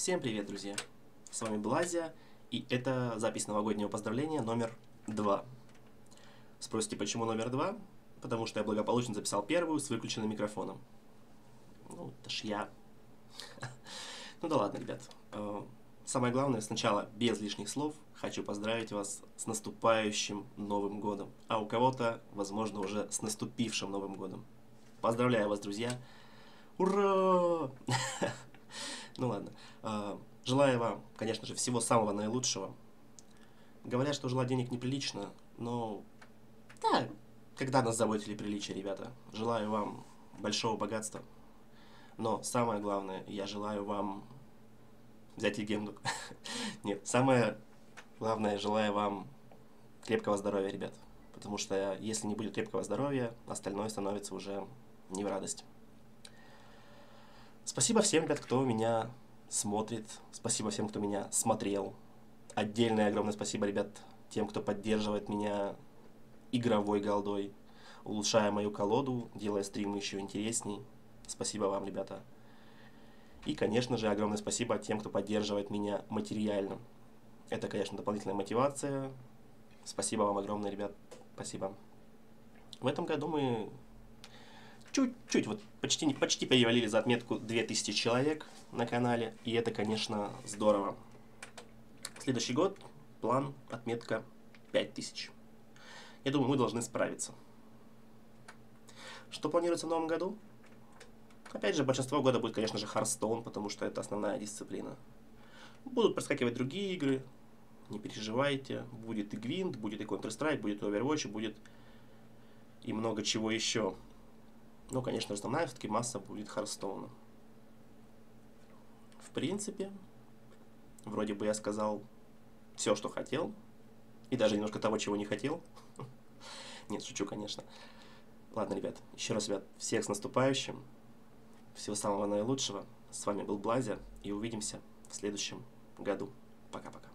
Всем привет, друзья! С вами Блазия, и это запись новогоднего поздравления номер два. Спросите, почему номер два? Потому что я благополучно записал первую с выключенным микрофоном. Ну, это ж я. Ну да ладно, ребят. Э, самое главное, сначала, без лишних слов, хочу поздравить вас с наступающим Новым Годом. А у кого-то, возможно, уже с наступившим Новым Годом. Поздравляю вас, друзья! Ура! Желаю вам, конечно же, всего самого наилучшего. Говорят, что желать денег неприлично, но... Да, когда нас заботили приличия, ребята. Желаю вам большого богатства. Но самое главное, я желаю вам взять легенду. Нет, самое главное, желаю вам крепкого здоровья, ребят. Потому что если не будет крепкого здоровья, остальное становится уже не в радость. Спасибо всем, ребят, кто меня смотрит. Спасибо всем, кто меня смотрел. Отдельное огромное спасибо, ребят, тем, кто поддерживает меня игровой голдой, улучшая мою колоду, делая стримы еще интересней. Спасибо вам, ребята. И, конечно же, огромное спасибо тем, кто поддерживает меня материально. Это, конечно, дополнительная мотивация. Спасибо вам огромное, ребят. Спасибо. В этом году мы чуть-чуть, вот почти, почти перевалили за отметку 2000 человек на канале, и это, конечно, здорово. Следующий год, план, отметка 5000. Я думаю, мы должны справиться. Что планируется в новом году? Опять же, большинство года будет, конечно же, Hearthstone, потому что это основная дисциплина. Будут проскакивать другие игры, не переживайте. Будет и Gwent, будет и Counter-Strike, будет и Overwatch, будет и много чего еще. Но, конечно, основная все-таки масса будет Харстоуна. В принципе, вроде бы я сказал все, что хотел. И даже немножко того, чего не хотел. Нет, шучу, конечно. Ладно, ребят, еще раз, ребят, всех с наступающим. Всего самого наилучшего. С вами был Блазер, и увидимся в следующем году. Пока-пока.